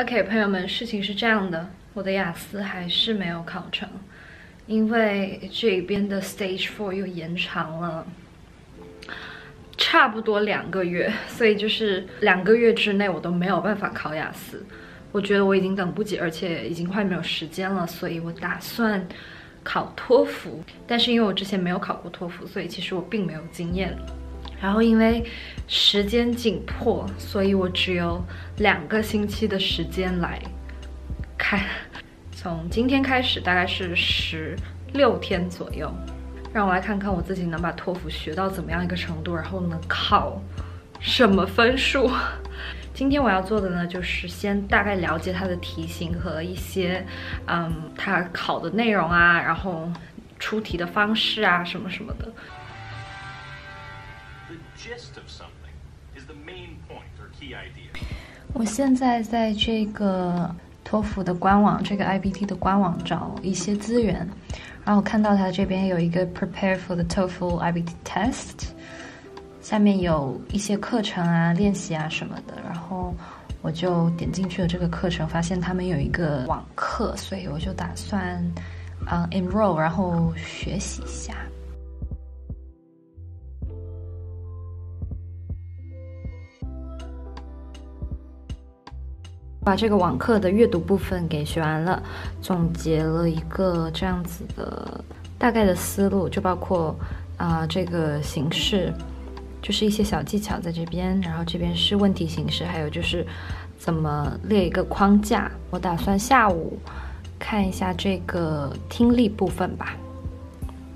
OK，朋友们，事情是这样的，我的雅思还是没有考成，因为这边的 Stage Four 又延长了差不多两个月，所以就是两个月之内我都没有办法考雅思。我觉得我已经等不及，而且已经快没有时间了，所以我打算考托福。但是因为我之前没有考过托福，所以其实我并没有经验。然后因为时间紧迫，所以我只有两个星期的时间来看。从今天开始，大概是十六天左右，让我来看看我自己能把托福学到怎么样一个程度，然后能考什么分数。今天我要做的呢，就是先大概了解它的题型和一些，嗯，它考的内容啊，然后出题的方式啊，什么什么的。The gist of something is the main point or key idea 我现在在这个托福的官网，这个 IBT 的官网找一些资源，然后我看到它这边有一个 Prepare for the TOEFL IBT Test，下面有一些课程啊、练习啊什么的，然后我就点进去了这个课程，发现他们有一个网课，所以我就打算啊 enroll，然后学习一下。把这个网课的阅读部分给学完了，总结了一个这样子的大概的思路，就包括啊这个形式，就是一些小技巧在这边，然后这边是问题形式，还有就是怎么列一个框架。我打算下午看一下这个听力部分吧。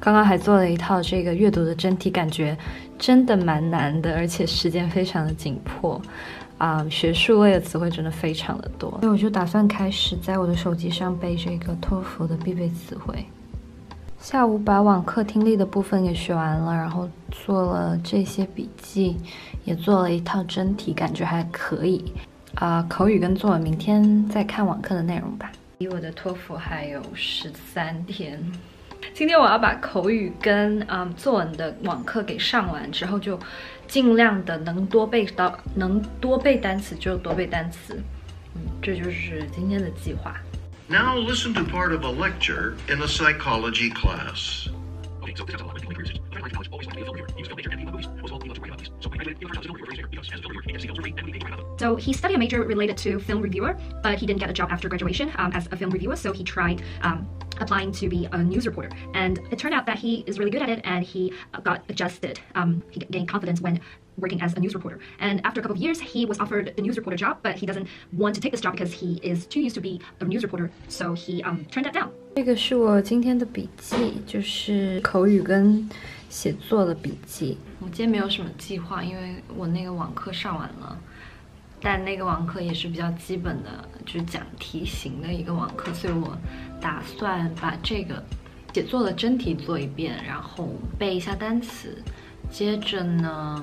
刚刚还做了一套这个阅读的真题，感觉真的蛮难的，而且时间非常的紧迫。啊，学术类的词汇真的非常的多，所以我就打算开始在我的手机上背这个托福的必备词汇。下午把网课听力的部分给学完了，然后做了这些笔记，也做了一套真题，感觉还可以。啊，口语跟作文明天再看网课的内容吧。离我的托福还有十三天。今天我要把口语跟嗯作文的网课给上完之后，就尽量的能多背到能多背单词就多背单词，嗯，这就是今天的计划。Now listen to part of a lecture in a psychology class. College always to be a film. He was a and he loved movies. All, he loved to write about these. So I graduated in the first film reviewer because as a film reviewer, he gets to see films for free and we about them. So he studied a major related to film reviewer, but he didn't get a job after graduation um, as a film reviewer, so he tried um, applying to be a news reporter. And it turned out that he is really good at it and he got adjusted. Um, he gained confidence when working as a news reporter. And after a couple of years, he was offered the news reporter job, but he doesn't want to take this job because he is too used to be a news reporter. So he um, turned that down. 这个是我今天的笔记，就是口语跟写作的笔记。我今天没有什么计划，因为我那个网课上完了，但那个网课也是比较基本的，就是讲题型的一个网课，所以我打算把这个写作的真题做一遍，然后背一下单词。接着呢，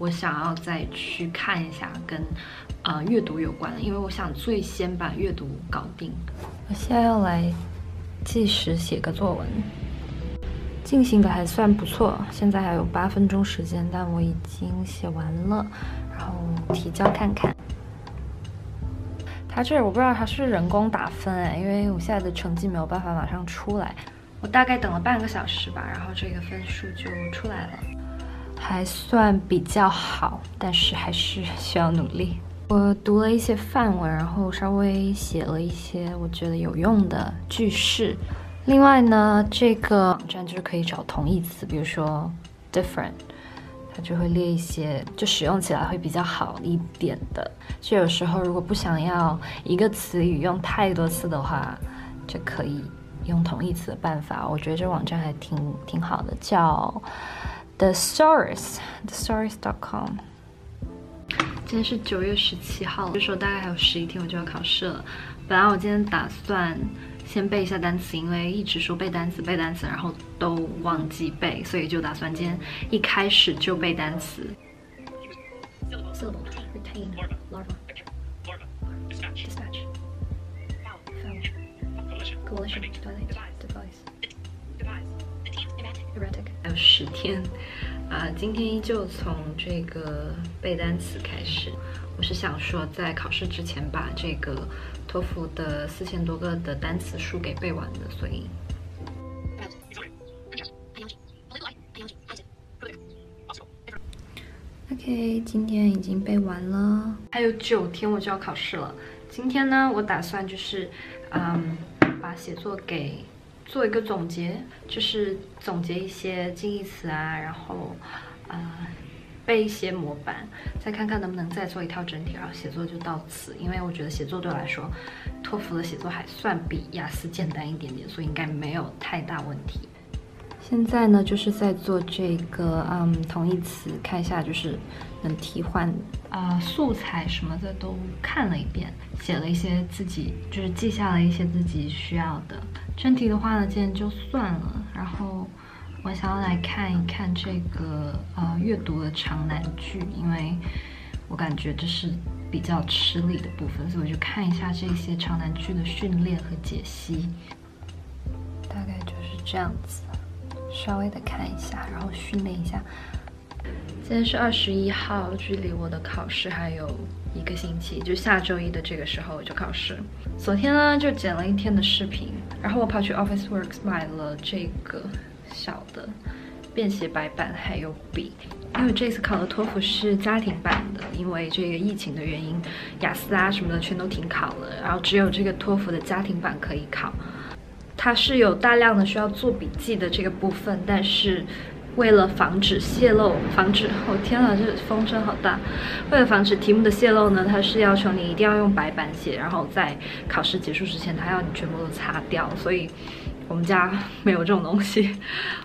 我想要再去看一下跟呃阅读有关的，因为我想最先把阅读搞定。我现在要来计时写个作文。进行的还算不错，现在还有八分钟时间，但我已经写完了，然后提交看看。它这我不知道它是人工打分哎，因为我现在的成绩没有办法马上出来，我大概等了半个小时吧，然后这个分数就出来了，还算比较好，但是还是需要努力。我读了一些范文，然后稍微写了一些我觉得有用的句式。另外呢，这个网站就是可以找同义词，比如说 different，它就会列一些就使用起来会比较好一点的。就有时候如果不想要一个词语用太多次的话，就可以用同义词的办法。我觉得这网站还挺挺好的，叫 the stories，the stories.com。今天是九月十七号，就说大概还有十一天我就要考试了。本来我今天打算。先背一下单词，因为一直说背单词背单词，然后都忘记背，所以就打算今天一开始就背单词。还有十天啊，今天依旧从这个背单词开始。我是想说，在考试之前把这个托福的四千多个的单词书给背完的，所以。OK，今天已经背完了，还有九天我就要考试了。今天呢，我打算就是，嗯，把写作给做一个总结，就是总结一些近义词啊，然后，啊。背一些模板，再看看能不能再做一套整体，然后写作就到此。因为我觉得写作对我来说，托福的写作还算比雅思简单一点点，所以应该没有太大问题。现在呢，就是在做这个，嗯，同义词，看一下就是能替换啊素材什么的都看了一遍，写了一些自己就是记下了一些自己需要的。真题的话呢，今天就算了，然后。我想要来看一看这个呃阅读的长难句，因为我感觉这是比较吃力的部分，所以我就看一下这些长难句的训练和解析。大概就是这样子，稍微的看一下，然后训练一下。今天是二十一号，距离我的考试还有一个星期，就下周一的这个时候我就考试。昨天呢就剪了一天的视频，然后我跑去 Officeworks 买了这个。小的便携白板还有笔，因为这次考的托福是家庭版的，因为这个疫情的原因，雅思啊什么的全都停考了，然后只有这个托福的家庭版可以考。它是有大量的需要做笔记的这个部分，但是为了防止泄露，防止……哦天啊，这风声好大！为了防止题目的泄露呢，它是要求你一定要用白板写，然后在考试结束之前，它要你全部都擦掉，所以。我们家没有这种东西，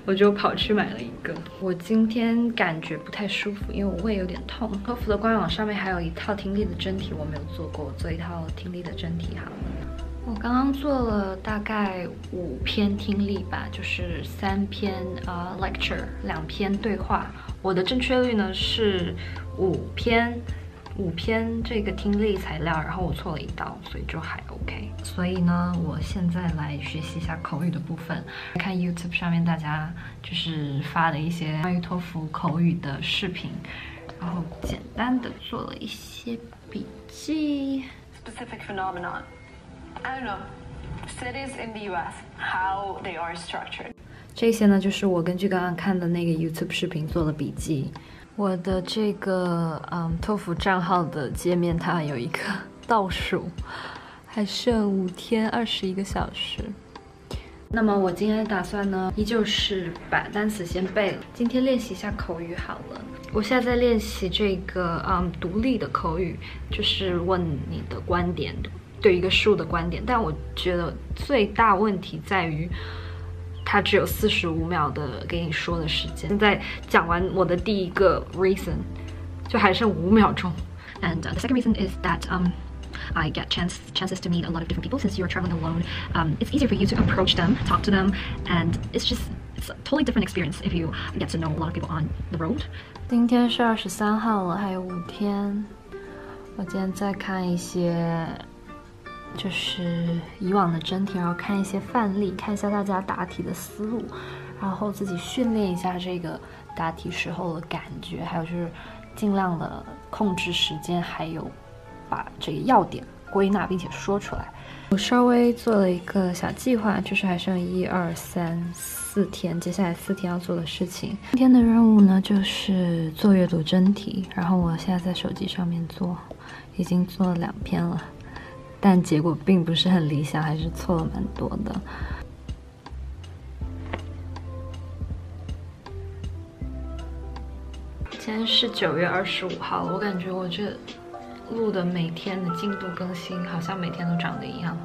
我就跑去买了一个。我今天感觉不太舒服，因为我胃有点痛。托福的官网上面还有一套听力的真题，我没有做过，做一套听力的真题好了。我刚刚做了大概五篇听力吧，就是三篇呃 lecture，两篇对话。我的正确率呢是五篇。五篇这个听力材料，然后我错了一道，所以就还 OK。所以呢，我现在来学习一下口语的部分。看 YouTube 上面大家就是发的一些关于托福口语的视频，然后简单的做了一些笔记。Specific phenomenon. I don't know. Cities in the U.S. How they are structured. 这些呢，就是我根据刚刚看的那个 YouTube 视频做的笔记。我的这个嗯托福账号的界面，它有一个倒数，还剩五天二十一个小时。那么我今天的打算呢，依旧是把单词先背了。今天练习一下口语好了。我现在在练习这个嗯独立的口语，就是问你的观点，对一个事物的观点。但我觉得最大问题在于。它只有四十五秒的给你说的时间。现在讲完我的第一个 reason，就还剩五秒钟。And uh, the second reason is that um, I get chance chances to meet a lot of different people since you're traveling alone. Um, it's easier for you to approach them, talk to them, and it's just it's a totally different experience if you get to know a lot of people on the road. 今天是二十三号了，还有五天。我今天再看一些 就是以往的真题，然后看一些范例，看一下大家答题的思路，然后自己训练一下这个答题时候的感觉，还有就是尽量的控制时间，还有把这个要点归纳并且说出来。我稍微做了一个小计划，就是还剩一二三四天，接下来四天要做的事情。今天的任务呢，就是做阅读真题，然后我现在在手机上面做，已经做了两篇了。但结果并不是很理想，还是错了蛮多的。今天是九月二十五号，我感觉我这录的每天的进度更新，好像每天都长得一样。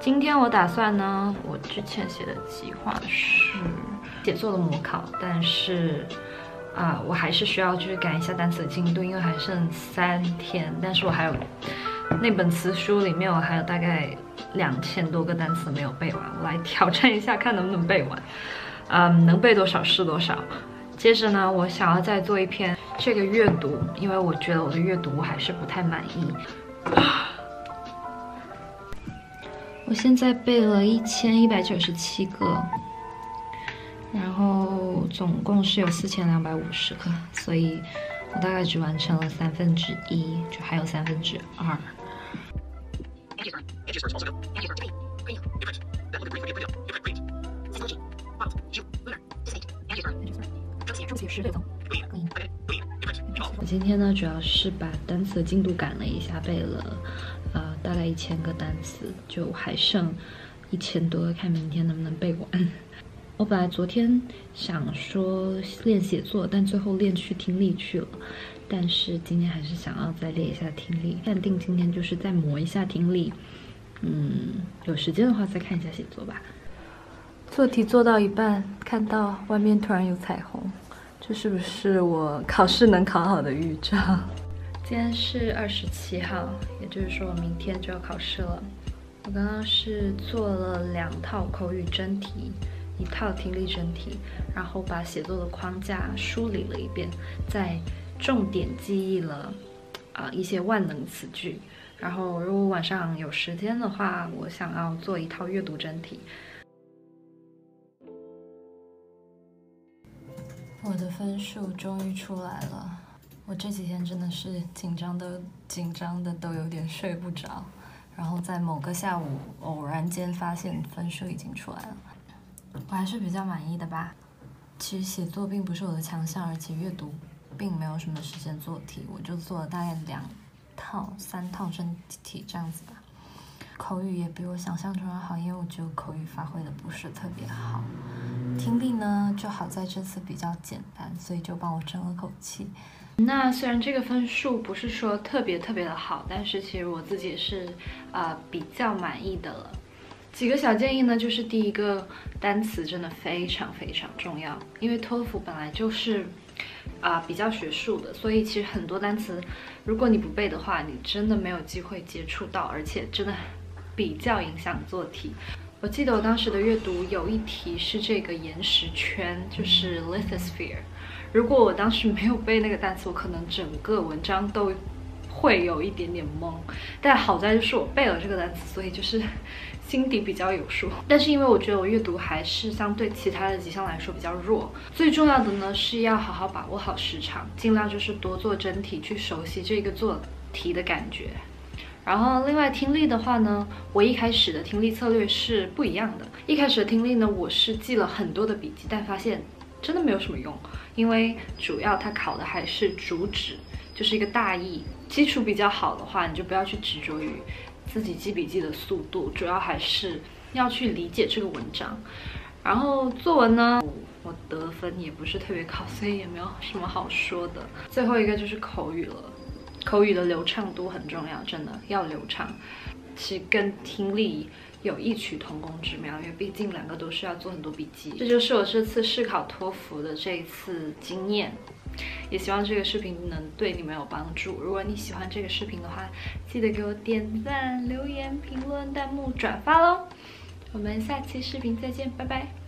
今天我打算呢，我之前写的计划是写作的模考，但是啊，我还是需要就是赶一下单词的进度，因为还剩三天，但是我还有。那本词书里面我还有大概两千多个单词没有背完，我来挑战一下，看能不能背完。嗯，能背多少是多少。接着呢，我想要再做一篇这个阅读，因为我觉得我的阅读还是不太满意。我现在背了一千一百九十七个，然后总共是有四千两百五十个，所以我大概只完成了三分之一，就还有三分之二。我今天呢，主要是把单词的进度赶了一下，背了呃大概一千个单词，就还剩一千多，看明天能不能背完。我本来昨天想说练写作，但最后练去听力去了。但是今天还是想要再练一下听力，暂定今天就是再磨一下听力。嗯，有时间的话再看一下写作吧。做题做到一半，看到外面突然有彩虹，这是不是我考试能考好的预兆？今天是二十七号，也就是说我明天就要考试了。我刚刚是做了两套口语真题。一套听力真题，然后把写作的框架梳理了一遍，再重点记忆了啊一些万能词句。然后如果晚上有时间的话，我想要做一套阅读真题。我的分数终于出来了，我这几天真的是紧张的紧张的都有点睡不着，然后在某个下午偶然间发现分数已经出来了。我还是比较满意的吧。其实写作并不是我的强项，而且阅读并没有什么时间做题，我就做了大概两套、三套真题这样子吧。口语也比我想象中要好，因为我觉得口语发挥的不是特别好。听力呢，就好在这次比较简单，所以就帮我争了口气。那虽然这个分数不是说特别特别的好，但是其实我自己是啊比较满意的了。几个小建议呢，就是第一个单词真的非常非常重要，因为托福本来就是啊比较学术的，所以其实很多单词如果你不背的话，你真的没有机会接触到，而且真的比较影响做题。我记得我当时的阅读有一题是这个岩石圈，就是 lithosphere。如果我当时没有背那个单词，我可能整个文章都会有一点点懵。但好在就是我背了这个单词，所以就是。心底比较有数，但是因为我觉得我阅读还是相对其他的几项来说比较弱。最重要的呢是要好好把握好时长，尽量就是多做真题，去熟悉这个做题的感觉。然后另外听力的话呢，我一开始的听力策略是不一样的。一开始的听力呢，我是记了很多的笔记，但发现真的没有什么用，因为主要它考的还是主旨，就是一个大意。基础比较好的话，你就不要去执着于。自己记笔记的速度，主要还是要去理解这个文章。然后作文呢，我得分也不是特别高，所以也没有什么好说的。最后一个就是口语了，口语的流畅度很重要，真的要流畅。其实跟听力有异曲同工之妙，因为毕竟两个都是要做很多笔记。这就是我这次试考托福的这一次经验。也希望这个视频能对你们有帮助。如果你喜欢这个视频的话，记得给我点赞、留言、评论、弹幕、转发喽！我们下期视频再见，拜拜。